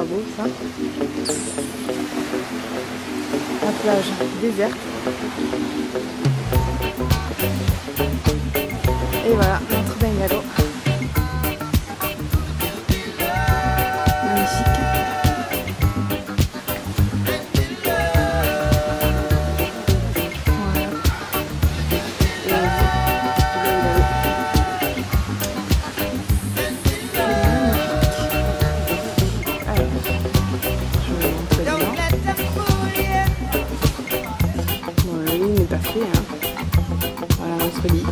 pas beau ça La plage déserte. Et voilà, notre bungalow. pas fait. Hein. Voilà notre lit.